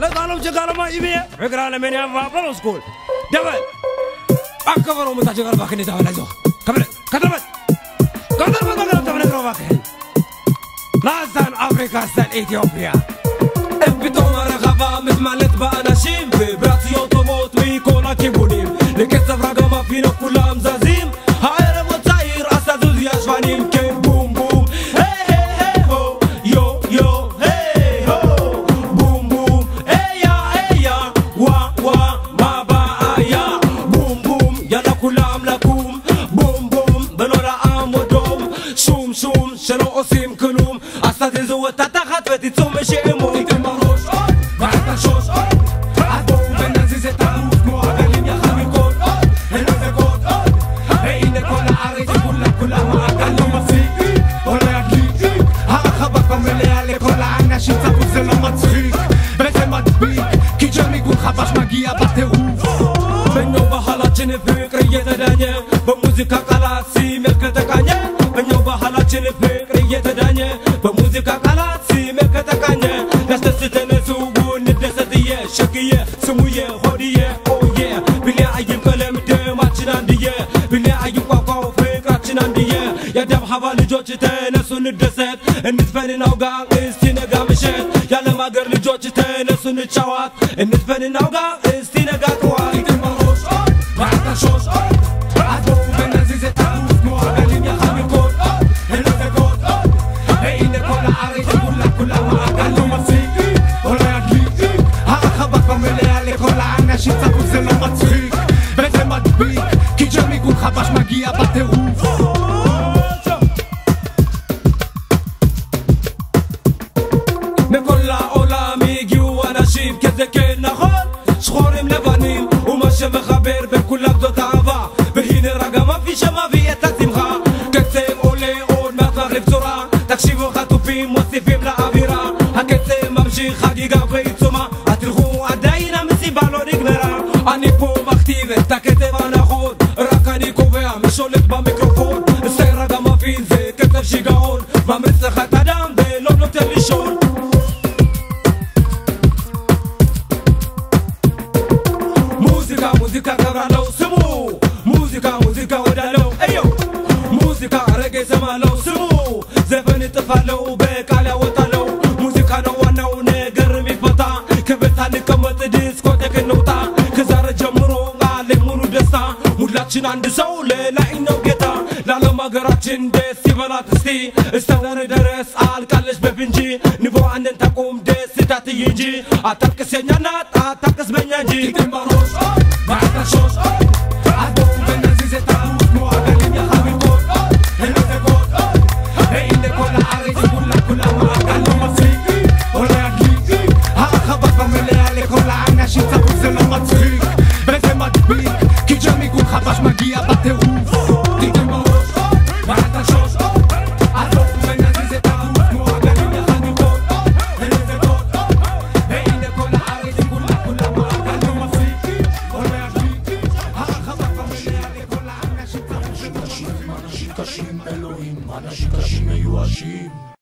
لظالم شغال ما يبيع فكرة على من ينفع فلوس كول دبل أكبر ومتاج غربا كني تابع لزوخ كمل كتبت كتبت كتبت تابع لزوخ باكي نازان أفريقيا سان إثيوبيا بتوم رغبة متملت بأناشيم فيبراتيون تموت ويكون كيبونيم لكتب رقم فينا كلها مزازين אז תזיזו את התחת ותצאו משעמו ניתן בראש עוד, ואז תחשוש עוד אז בואו ונזיז את הרוח כמו הגלים יחד לרקוד אין הן מזגות עוד והנה כל הארץ כולה כולם מעגל לא מפסיק? עולה הדליק הרחבה כבר מלאה לכל האנשים צפו זה לא מצחיק. וזה מדביק כי ג'מיגון חבש מגיע בטירוף. בנובה חלת שנפגעי קריית הדניה במוזיקה קלאסית. ባህላችን ፍቅር እየተዳኘ በሙዚቃ ቃላት ሲመልክ ተቃኘ ያስደስተን ስውቡ እንደሰትየ ሸክየ ስሙየ ሆድየ ኦየ ቢለያይም ቀለም ደማችን አንድየ ቢለያይም ቋንቋው ፍቅራችን አንድየ የደም ሀባ ልጆች ተነሱ እንደሰት እንትፈን ናውጋ እስቲ ነጋ ምሸት። የዓለም ሀገር ልጆች ተነሱ እንጫዋት እንትፈን ናውጋ እስቲ ነጋ ጠዋት חבש מגיע בטירוף. מכל העולם הגיעו אנשים כזה כן נכון. שחורים לבנים ומה שמחבר בין כולם זאת אהבה. והנה רגע מפי שמביא את השמחה. קצב עולה עוד מעט מחליף צורה. תקשיבו חטופים מוסיפים לאווירה. הקצב ממשיך חגיגה בעיצומה אז תלכו עדיין המסיבה לא נגמרה. אני פה מכתיב את הקצב קובע משולט במיקרופון סטייל רגע מבין זה קצב שיגעון ממריץ לך את הדם ולא נותן לישון ሙዚቃ ሙዚቃ ከብራለው ስሙ ሙዚቃ ሙዚቃ ወዳለው እዮ ሙዚቃ ረጌ ሰማለው ስሙ ዘፈን እጥፋለው በቃል ያወጣለው ሙዚቃ ነው ዋናው ነገር የሚፈታ ከቤት አንቀመጥ ዲስኮቴክ እንውጣ ከዛሬ ጀምሮ አለኝ ሙሉ ደስታ ሙላችን አንድ ሰው ሌላይ ነው ጌታ ለዓለም ሀገራችን ደስ ይበላት። እስቲ እስተዛሬ ድረስ አልቃለች በፍንጂ ንቦ አንድን ተቁም ደስታ ትይ እንጂ። አታልቅስ የኛ እንጂ ትንባሮች ማዕታሾች מופיע בטירוף דיג'י בראש, מה אתה שוש? עזוב ונזיז את הראש כמו הגלים לחניכות ולזדות והנה כל הארץ כולה כולה מועדת לא מפסיק כל מהשביעי הרחבה כבר מלאה לכל העם אנשים קשים אנשים קשים אלוהים אנשים קשים מיואשים